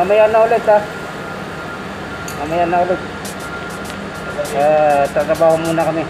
mamaya na ulit ha. Mamaya na ulit. Eh, tatrabaho muna kami.